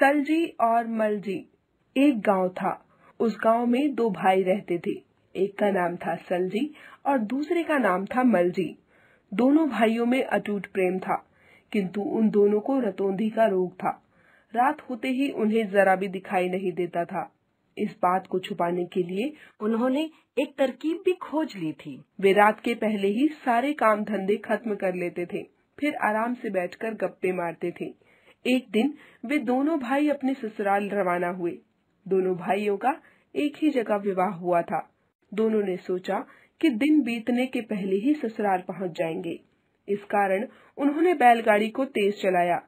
सलजी और मलजी एक गाँव था। उस गाँव में दो भाई रहते थे। एक का नाम था सलजी और दूसरे का नाम था मलजी। दोनों भाइयों में अटूट प्रेम था, किंतु उन दोनों को रतौंधी का रोग था। रात होते ही उन्हें जरा भी दिखाई नहीं देता था। इस बात को छुपाने के लिए उन्होंने एक तरकीब भी खोज ली थी। वे रात के पहले ही सारे काम धंधे खत्म कर लेते थे, फिर आराम से बैठकर गप्पे मारते थे। एक दिन वे दोनों भाई अपने ससुराल रवाना हुए। दोनों भाइयों का एक ही जगह विवाह हुआ था। दोनों ने सोचा कि दिन बीतने के पहले ही ससुराल पहुँच जाएँगे। इस कारण उन्होंने बैलगाड़ी को तेज चलाया।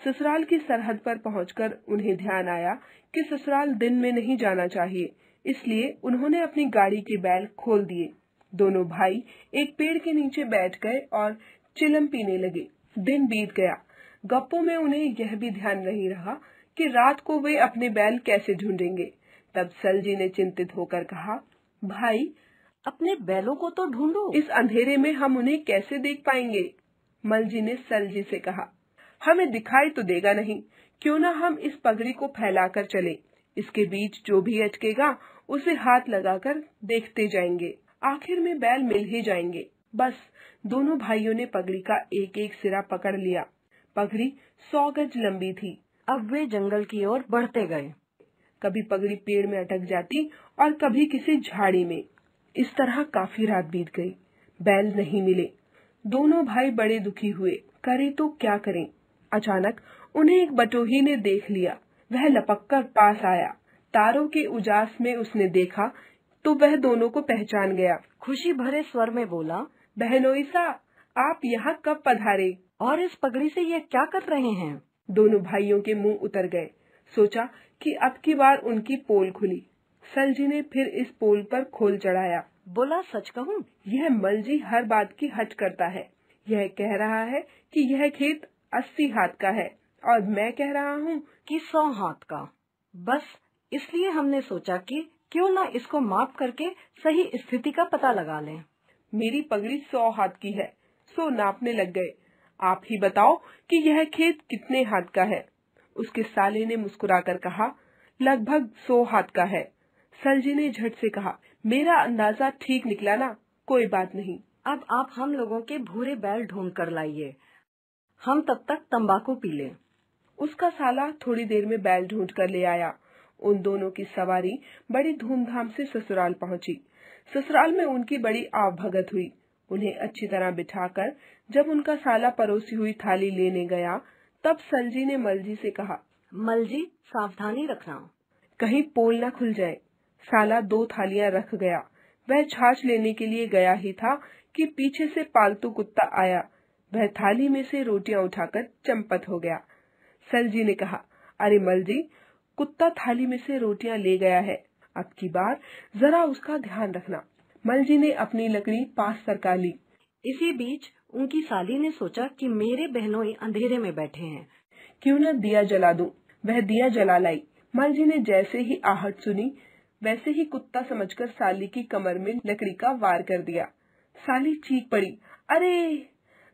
ससुराल की सरहद पर पहुंचकर उन्हें ध्यान आया कि ससुराल दिन में नहीं जाना चाहिए, इसलिए उन्होंने अपनी गाड़ी के बैल खोल दिए। दोनों भाई एक पेड़ के नीचे बैठ गए और चिलम पीने लगे। दिन बीत गया। गप्पों में उन्हें यह भी ध्यान नहीं रहा कि रात को वे अपने बैल कैसे ढूंढेंगे। तब सलजी ने चिंतित होकर कहा, भाई, अपने बैलों को तो ढूंढो। इस अंधेरे में हम उन्हें कैसे देख पाएँगे? मलजी ने सलजी से कहा, हमें दिखाई तो देगा नहीं। क्यों न हम इस पगड़ी को फैलाकर चले। इसके बीच जो भी अटकेगा, उसे हाथ लगाकर देखते जाएँगे। आखिर में बैल मिल ही जाएँगे। बस, दोनों भाइयों ने पगड़ी का एक एक सिरा पकड़ लिया। पगड़ी सौ गज लंबी थी। अब वे जंगल की ओर बढ़ते गए। कभी पगड़ी पेड़ में अटक जाती और कभी किसी झाड़ी में। इस तरह काफ़ी रात बीत गई। बैल नहीं मिले। दोनों भाई बड़े दुखी हुए। करे तो क्या करें? अचानक उन्हें एक बटोही ने देख लिया। वह लपक कर पास आया। तारों के उजास में उसने देखा तो वह दोनों को पहचान गया। खुशी भरे स्वर में बोला बहनोईसा आप यहाँ कब पधारे? और इस पगड़ी से ये क्या कर रहे हैं? दोनों भाइयों के मुँह उतर गए। सोचा कि अब की बार उनकी पोल खुली। सलजी ने फिर इस पोल पर खोल चढ़ाया। बोला, सच कहूँ, यह मलजी हर बात की हट करता है। यह कह रहा है कि यह खेत अस्सी हाथ का है और मैं कह रहा हूँ कि सौ हाथ का। बस इसलिए हमने सोचा कि क्यों न इसको माप करके सही स्थिति का पता लगा लें। मेरी पगड़ी सौ हाथ की है। सो नापने लग गए। आप ही बताओ कि यह खेत कितने हाथ का है। उसके साले ने मुस्कुराकर कहा लगभग सौ हाथ का है। सलजी ने झट से कहा मेरा अंदाज़ा ठीक निकला ना कोई बात नहीं। अब आप हम लोगों के भूरे बैल ढूंढ कर लाइए। हम तब तक तंबाकू पी लें। उसका साला थोड़ी देर में बैल ढूंढ कर ले आया। उन दोनों की सवारी बड़ी धूमधाम से ससुराल पहुँची। ससुराल में उनकी बड़ी आवभगत हुई। उन्हें अच्छी तरह बिठाकर जब उनका साला परोसी हुई थाली लेने गया तब सलजी ने मलजी से कहा मलजी सावधानी रखना। कहीं पोल न खुल जाए। साला दो थालियाँ रख गया। वह छाछ लेने के लिए गया ही था कि पीछे से पालतू कुत्ता आया। वह थाली में से रोटियाँ उठाकर चंपत हो गया। सलजी ने कहा अरे मलजी कुत्ता थाली में से रोटियाँ ले गया है। अब की बार जरा उसका ध्यान रखना। मलजी ने अपनी लकड़ी पास सरका ली। इसी बीच उनकी साली ने सोचा कि मेरे बहनों अंधेरे में बैठे हैं। क्यों न दिया जला दूँ? वह दिया जला लाई। मलजी ने जैसे ही आहट सुनी वैसे ही कुत्ता समझकर साली की कमर में लकड़ी का वार कर दिया। साली चीख पड़ी अरे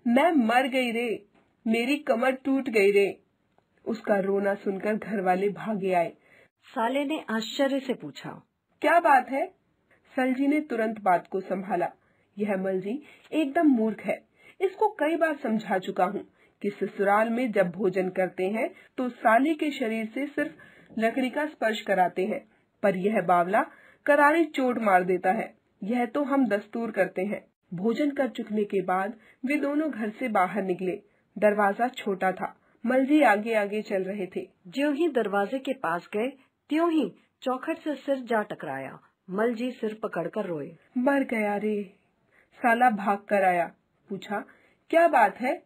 मैं मर गई रे मेरी कमर टूट गई रे। उसका रोना सुनकर घर वाले भागे आए। साले ने आश्चर्य से पूछा क्या बात है? सलजी ने तुरंत बात को संभाला। यह मलजी एकदम मूर्ख है। इसको कई बार समझा चुका हूँ कि ससुराल में जब भोजन करते हैं तो साली के शरीर से सिर्फ़ लकड़ी का स्पर्श कराते हैं, पर यह बावला करारी चोट मार देता है। यह तो हम दस्तूर करते हैं। भोजन कर चुकने के बाद वे दोनों घर से बाहर निकले। दरवाज़ा छोटा था। मलजी आगे आगे चल रहे थे। जो ही दरवाजे के पास गए, त्यों ही चौखट से सिर जा टकराया। मलजी सिर पकड़कर रोए। मर गया रे। साला भाग कर आया। पूछा क्या बात है?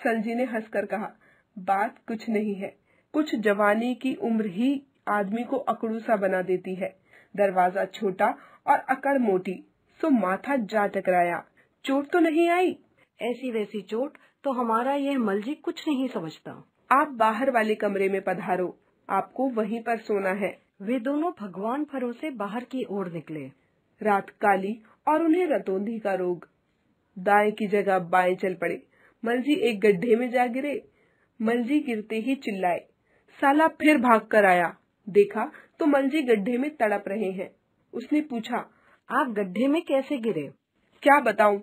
सलजी ने हंसकर कहा बात कुछ नहीं है। कुछ जवानी की उम्र ही आदमी को अकड़ू सा बना देती है। दरवाज़ा छोटा और अकड़ मोटी सो माथा जा टकराया। चोट तो नहीं आई? ऐसी वैसी चोट तो हमारा यह मलजी कुछ नहीं समझता। आप बाहर वाले कमरे में पधारो। आपको वहीं पर सोना है। वे दोनों भगवान भरोसे बाहर की ओर निकले। रात काली और उन्हें रतौंधी का रोग। दाएँ की जगह बाएँ चल पड़े। मलजी एक गड्ढे में जा गिरे। मलजी गिरते ही चिल्लाए। साला फिर भाग कर आया। देखा तो मलजी गड्ढे में तड़प रहे हैं। उसने पूछा, आप गड्ढे में कैसे गिरे? क्या बताऊँ?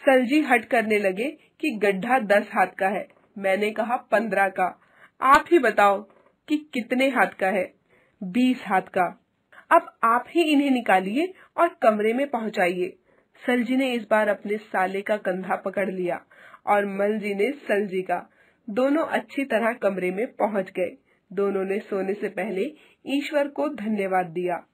सलजी हट करने लगे कि गड्ढा दस हाथ का है। मैंने कहा, पंद्रह का। आप ही बताओ कि कितने हाथ का है? बीस हाथ का। अब आप ही इन्हें निकालिए और कमरे में पहुंचाइए। सलजी ने इस बार अपने साले का कंधा पकड़ लिया और मलजी ने सलजी का। दोनों अच्छी तरह कमरे में पहुँच गए। दोनों ने सोने से पहले ईश्वर को धन्यवाद दिया।